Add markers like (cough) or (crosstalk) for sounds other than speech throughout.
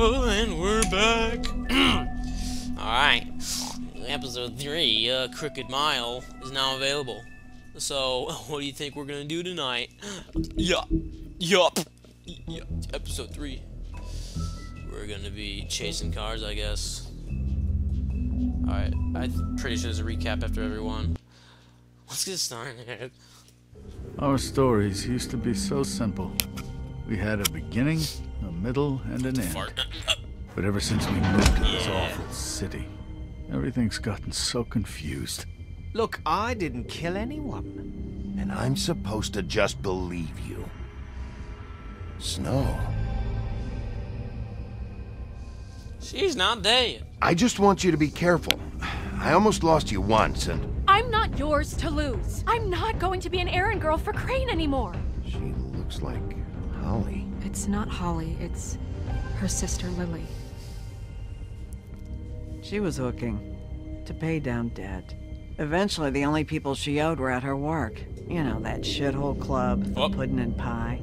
And we're back. (clears throat) Alright. Episode 3, uh, Crooked Mile, is now available. So, (laughs) what do you think we're gonna do tonight? (gasps) Yup. Yup. Yup. Episode 3. We're gonna be chasing cars, I guess. Alright, I'm pretty sure there's a recap after everyone. Let's get started. Our stories used to be so simple. We had a beginning, a middle, and an end. But ever since we moved to this awful city, everything's gotten so confused. Look, I didn't kill anyone. And I'm supposed to just believe you. Snow. She's not dead. I just want you to be careful. I almost lost you once, and I'm not yours to lose. I'm not going to be an errand girl for Crane anymore. she looks like Holly. It's not Holly, it's her sister Lily. She was hooking to pay down debt. Eventually, the only people she owed were at her work. You know, that shithole club, the Oh. pudding and pie.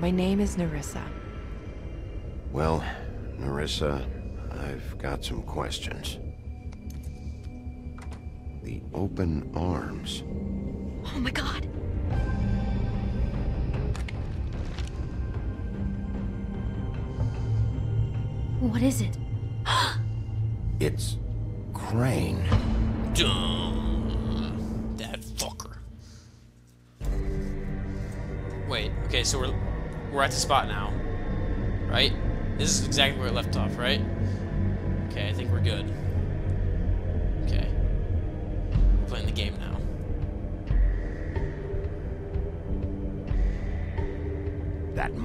My name is Nerissa. Well, Nerissa, I've got some questions. The open arms. Oh my god. What is it? (gasps) It's Crane. Dun. That fucker. Wait, okay, so we're we're at the spot now. Right? This is exactly where it left off, right? Okay, I think we're good.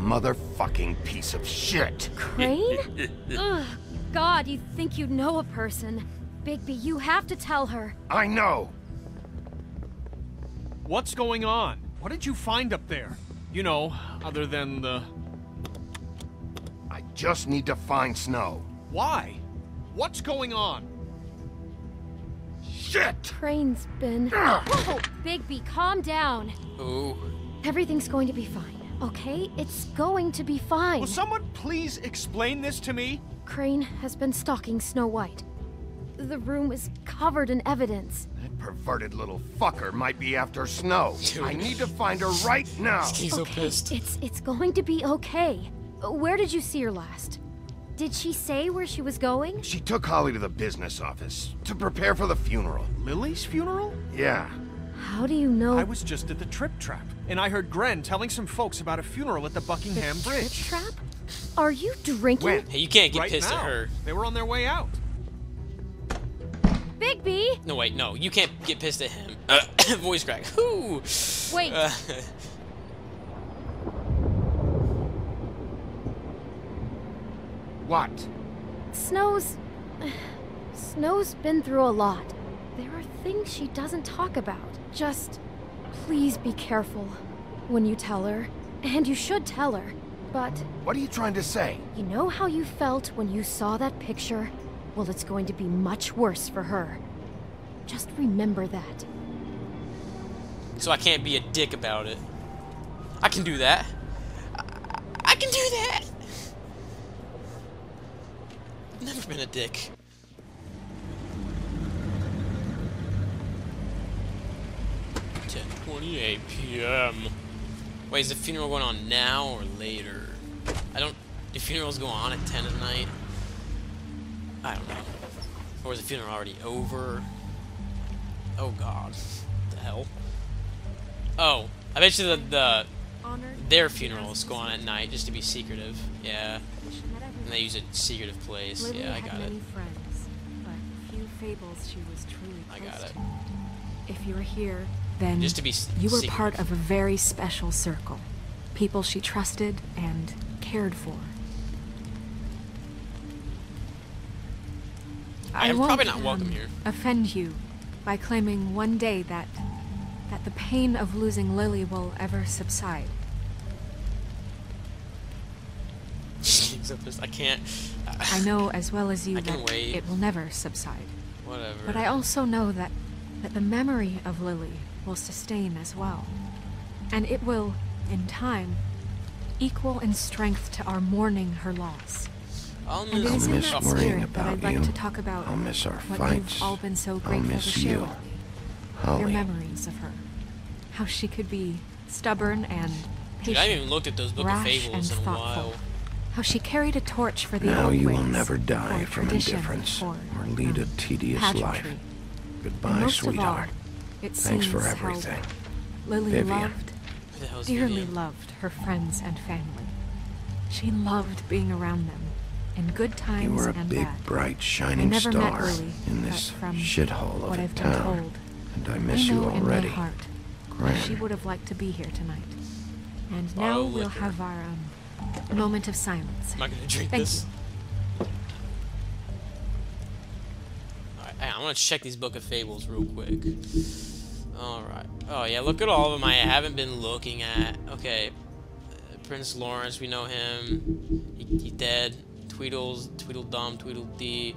Motherfucking piece of shit. Crane? (laughs) Ugh, God, you think you know a person. Bigby, you have to tell her. I know. What's going on? What did you find up there? You know, other than the. I just need to find Snow. Why? What's going on? Shit! Crane's been. Whoa! Oh, Bigby, calm down. Ooh. Everything's going to be fine, okay? It's going to be fine. Will someone please explain this to me? Crane has been stalking Snow White. The room is covered in evidence. That perverted little fucker might be after Snow. I need to find her right now. He's so okay, pissed. it's it's going to be okay. Where did you see her last? Did she say where she was going? She took Holly to the business office to prepare for the funeral. Lily's funeral? Yeah. How do you know I was just at the Trip Trap, and I heard Gren telling some folks about a funeral at the Buckingham Trip Bridge. trap? Are you drinking? When? Hey, you can't get right pissed now. at her. They were on their way out. Bigby! No, wait, no, you can't get pissed at him. Uh, (coughs) voice crack. Whoo! Wait. Uh, What? Snow's. (sighs) Snow's been through a lot. There are things she doesn't talk about. Just. Please be careful when you tell her. And you should tell her. But What are you trying to say? you know how you felt when you saw that picture? Well, it's going to be much worse for her. Just remember that. so I can't be a dick about it. I can do that. I, I can do that. I've never been a dick. Ten twenty-eight p.m. Wait, is the funeral going on now or later? I don't. Do funerals go on at ten at night? I don't know. Or is the funeral already over? Oh God, what the hell? Oh, I bet you the, the their funerals go on at night just to be secretive. Yeah, and they use a secretive place. Lily yeah, I got it. friends, but few fables she was truly I got it. If you were here, then Just to be you were part of a very special circle. People she trusted and cared for. I I'm won't probably not welcome um, here. offend you by claiming one day that that the pain of losing Lily will ever subside. (laughs) I can't. I know as well as (sighs) you I that wait. it will never subside. Whatever. But I also know that that the memory of Lily will sustain as well. And it will, in time, equal in strength to our mourning her loss. I'll And it miss, in that worrying spirit that about I'd like you. to talk about I'll miss our what fights. you've all been so I'll grateful miss to share you. with me. Your memories of her. How she could be stubborn and Dude, I haven't patient. even looked at those Book of rash Fables and in a thoughtful. while. How she carried a torch for the Now old you will never die from indifference for, or lead a um, tedious life. pageantry. And Goodbye, most of all, sweetheart. it Thanks seems for everything. Lily Vivian. loved, Who the hell is dearly Vivian? loved her friends and family. She loved being around them, in good times and bad. You were a and big, bad. bright, shining never star Lily, in this shithole of what a I've town. told, And I I miss know you already. my heart Gran. she would have liked to be here tonight. And Bottle now of we'll have our um, moment of silence. I'm not gonna drink Thank this. Alright, on, I'm gonna check these Book of Fables real quick. Alright. Oh yeah, look at all of them I haven't been looking at. Okay. Uh, Prince Lawrence, we know him. He, he's dead. Tweedles, Tweedledum, Tweedledee.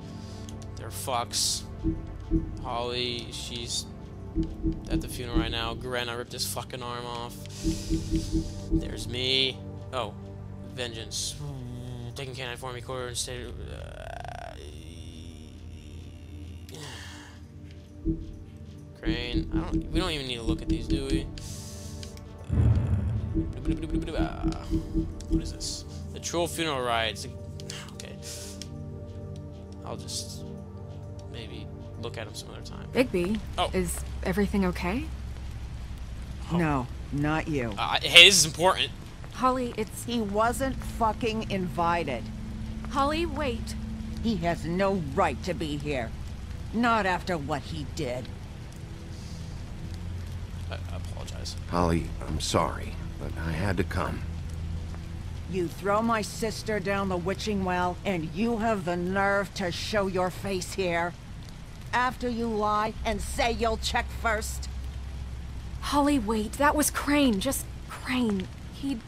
They're fucks. Holly, she's at the funeral right now. Gren, I ripped his fucking arm off. There's me. Oh, vengeance. Taking canine for me, quarter instead. Uh, Crane. I don't. We don't even need to look at these, do we? Uh, what is this? The troll funeral rides. Okay. I'll just maybe look at them some other time. Bigby, Oh. is everything okay? No, not you. Uh, hey, this is important. Holly, it's He wasn't fucking invited. Holly. Wait. He has no right to be here. Not after what he did. I, I apologize. Holly, I'm sorry, but I had to come. You throw my sister down the witching well, and you have the nerve to show your face here? After you lie and say you'll check first? Holly, wait. That was Crane. Just Crane. He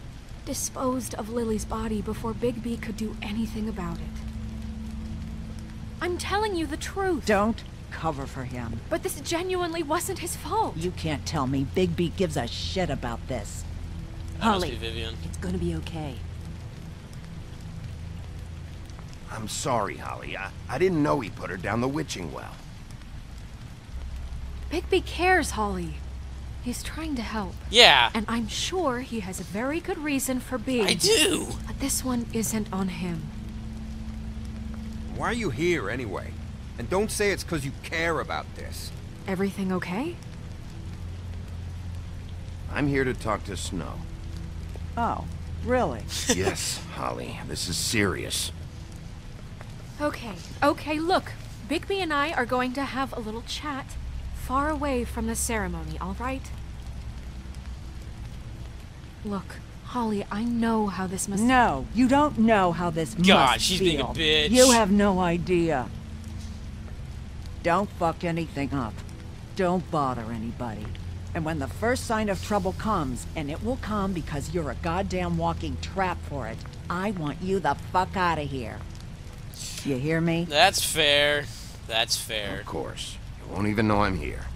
disposed of Lily's body before Bigby could do anything about it. I'm telling you the truth. Don't cover for him. But this genuinely wasn't his fault. You can't tell me Bigby gives a shit about this. That Holly. Vivian. It's gonna be okay. I'm sorry, Holly. I, I didn't know he put her down the witching well. Bigby cares, Holly. He's trying to help. Yeah, And I'm sure he has a very good reason for being. I do. But this one isn't on him. Why are you here anyway? And don't say it's because you care about this. Everything okay? I'm here to talk to Snow. Oh, really? (laughs) yes, Holly, this is serious. Okay, okay, look. Bigby and I are going to have a little chat far away from the ceremony, all right? Look, Holly, I know how this must. No, you don't know how this God, must she's feel. being a bitch. You have no idea. Don't fuck anything up. Don't bother anybody. And when the first sign of trouble comes, and it will come because you're a goddamn walking trap for it, I want you the fuck out of here. You hear me? That's fair. That's fair. Of course. You won't even know I'm here.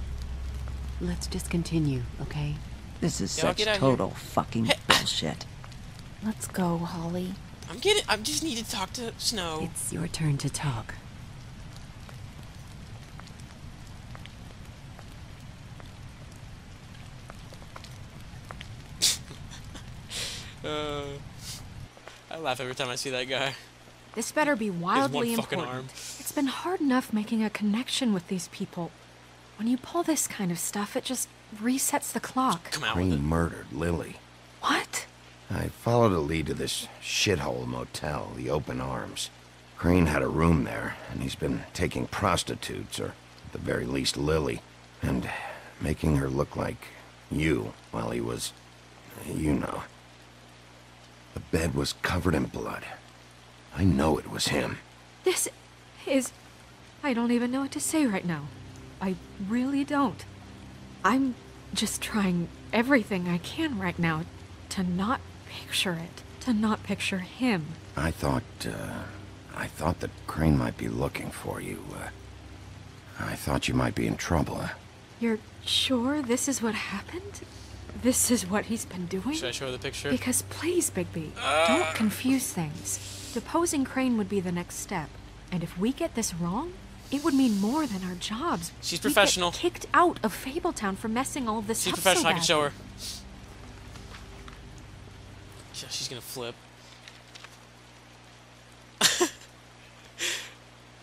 Let's just continue, okay? This is Yeah, such get out of here. total fucking bullshit. Let's go, Holly. I'm getting. I just need to talk to Snow. It's your turn to talk. (laughs) Uh, I laugh every time I see that guy. This better be wildly important. arm. It's been hard enough making a connection with these people. When you pull this kind of stuff, it just resets the clock. Come out with murdered Lily. What? I followed a lead to this shithole motel, the Open Arms. Crane had a room there, and he's been taking prostitutes, or at the very least Lily, and making her look like you while he was, you know. The bed was covered in blood. I know it was him. This is. I don't even know what to say right now. I really don't. I'm just trying everything I can right now to not picture it, to not picture him. I thought, uh, I thought that Crane might be looking for you. Uh, I thought you might be in trouble. Uh, You're sure this is what happened? This is what he's been doing? Should I show her the picture? Because please, Bigby, don't confuse things. Deposing Crane would be the next step. And if we get this wrong, it would mean more than our jobs. She's We'd get professional. kicked out of Fabletown for messing all of this She's up professional. so I can show her. Yeah, She's gonna flip.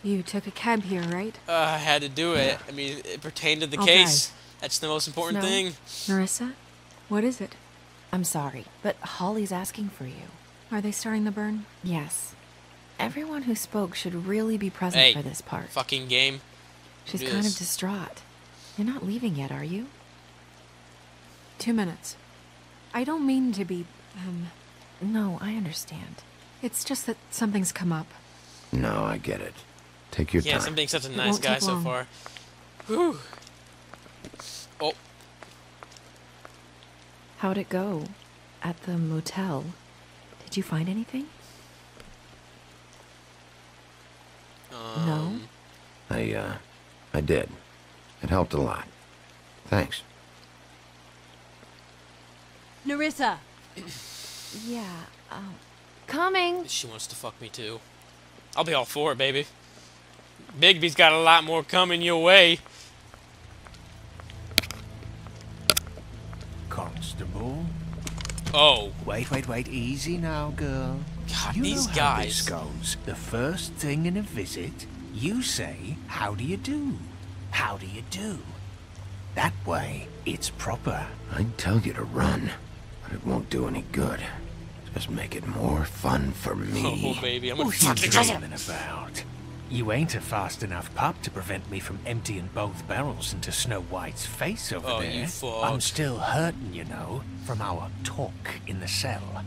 You took a cab here, right? Uh, I had to do it. I mean, it pertained to the I'll case. That's the most important Snow? thing. Nerissa, what is it? I'm sorry, but Holly's asking for you. Are they starting the burn? Yes. Everyone who spoke should really be present Hey, for this part. fucking game. She's kind this. of distraught. You're not leaving yet, are you? Two minutes. I don't mean to be, um, No, I understand. it's just that something's come up. No, I get it. Take your Yeah, time. I'm being such a It nice guy so far. Whew. Oh, How'd it go? At the motel? Did you find anything? um, No? I, uh, I did. It helped a lot. Thanks. Nerissa! (clears throat) Yeah, um, Coming. She wants to fuck me too. I'll be all for it, baby. Bigby's got a lot more coming your way. Constable? Oh, Wait, wait, wait. Easy now, girl. God, you these know how this guys. goes. The first thing in a visit, you say, how do you do? How do you do? That way, it's proper. I'd tell you to run, but it won't do any good. Just make it more fun for me. Oh, baby, I'm gonna What you fucking dreaming about? You ain't a fast enough pup to prevent me from emptying both barrels into Snow White's face over Oh, there. you. I'm still hurting, you know, from our talk in the cell.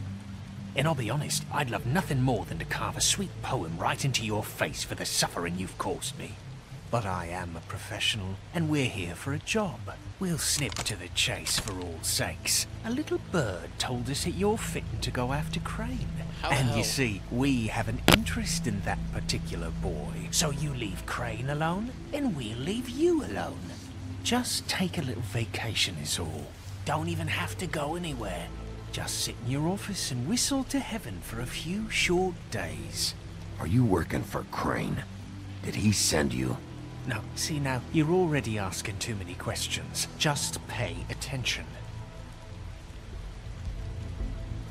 And I'll be honest, I'd love nothing more than to carve a sweet poem right into your face for the suffering you've caused me. But I am a professional, and we're here for a job. We'll snip to the chase for all sakes. A little bird told us that you're fitting to go after Crane. How and hell? you see, we have an interest in that particular boy. So you leave Crane alone, and we'll leave you alone. Just take a little vacation is all. Don't even have to go anywhere. Just sit in your office and whistle to heaven for a few short days. Are you working for Crane? Did he send you? No, see now, you're already asking too many questions. Just pay attention.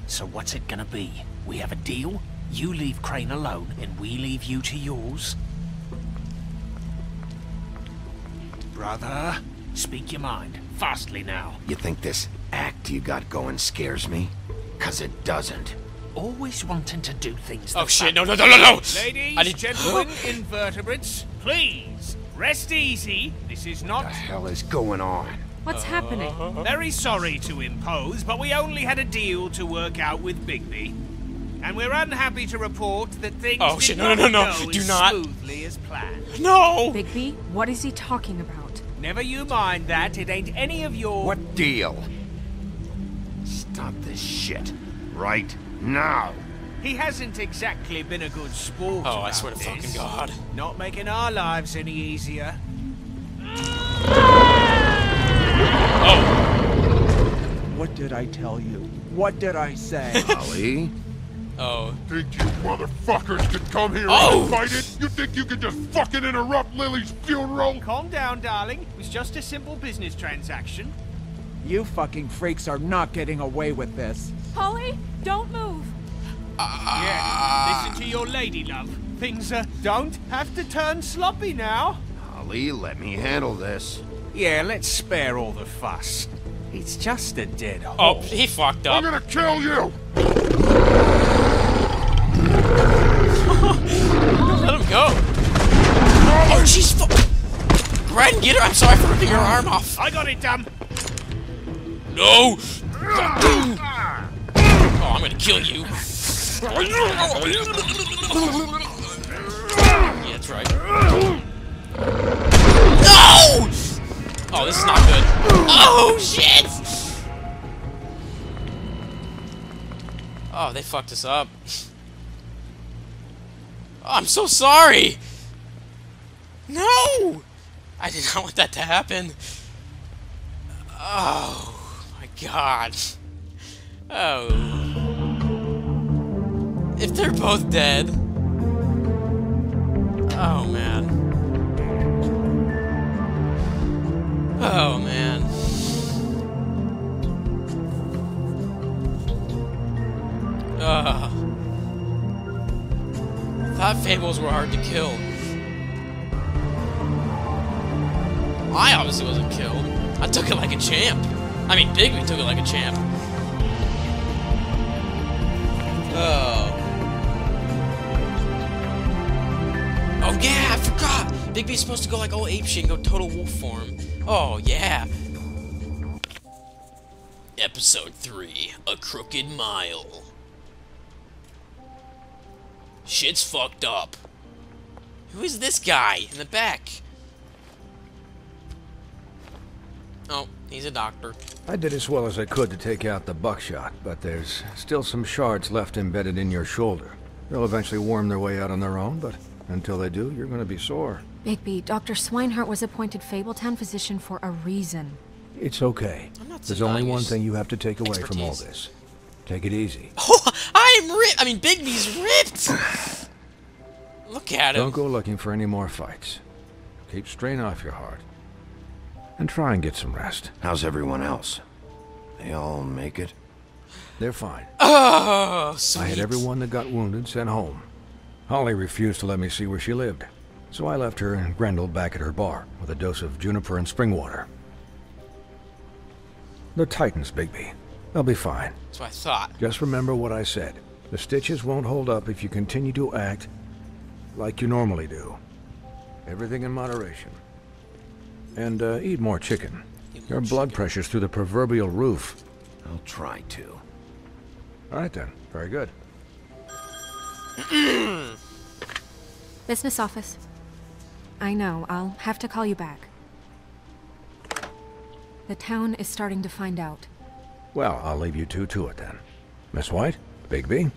So what's it gonna be? We have a deal? You leave Crane alone, and we leave you to yours? Brother, speak your mind. Fastly now. You think this act you got going scares me? Cause it doesn't. Always wanting to do things Oh shit! No, no, no, no, no! Ladies, I need- gentlemen, (gasps) invertebrates, please, rest easy. This is not... What The hell is going on? What's happening? Uh-huh. Very sorry to impose, but we only had a deal to work out with Bigby. And we're unhappy to report that things Oh, did shit, no, not no, no, no, go do as not. smoothly as planned. No! Bigby, what is he talking about? Never you mind that. It ain't any of your... What deal? Stop this shit. Right now. He hasn't exactly been a good sport. Oh, I about swear to this. fucking God. Not making our lives any easier. Oh. What did I tell you? What did I say? (laughs) Holly? Oh. Think you motherfuckers could come here Oh! and fight it? You think you could just fucking interrupt Lily's funeral? Calm down, darling. It was just a simple business transaction. you fucking freaks are not getting away with this. Holly, don't move. Yeah, listen to your lady, love. Things uh, don't have to turn sloppy now. Holly, let me handle this. Yeah, let's spare all the fuss. It's just a dead Oh, he fucked up. I'm gonna kill you! Let him go. Oh, she's fu- Gren, get her! I'm sorry for ripping her arm off. I got it, dumb. No! Oh, I'm gonna kill you. Yeah, that's right. No! Oh, this is not good. Oh, shit! Oh, they fucked us up. Oh, I'm so sorry! No! I did not want that to happen. Oh, my God. Oh. If they're both dead. Oh, man. Oh, man. Ugh. Thought fables were hard to kill. I obviously wasn't killed. I took it like a champ. I mean, Bigby took it like a champ. Oh. Oh yeah, I forgot. Bigby's supposed to go like all ape shit and go total wolf form. Oh yeah. Episode 3, A Crooked Mile. Shit's fucked up. Who is this guy in the back? Oh, he's a doctor. I did as well as I could to take out the buckshot, but there's still some shards left embedded in your shoulder. They'll eventually worm their way out on their own, but until they do, you're going to be sore. Bigby, Dr. Swinehart was appointed Fabletown physician for a reason. It's okay. There's only one thing you have to take away from all this. Take it easy. (laughs) Oh, I'm ripped. I mean, Bigby's ripped. (sighs) Look at him. Don't go looking for any more fights. Keep strain off your heart. And try and get some rest. How's everyone else? They all make it? They're fine. Oh, I had everyone that got wounded sent home. Holly refused to let me see where she lived, so I left her and Grendel back at her bar with a dose of juniper and spring water. They're Titans, Bigby. They'll be fine. That's what I thought. Just remember what I said. The stitches won't hold up if you continue to act like you normally do. Everything in moderation. And uh, eat more chicken. Your blood pressure's through the proverbial roof. I'll try to. All right then. Very good. (clears throat) Business office. I know, I'll have to call you back. The town is starting to find out. Well, I'll leave you two to it then. Miss White, Bigby,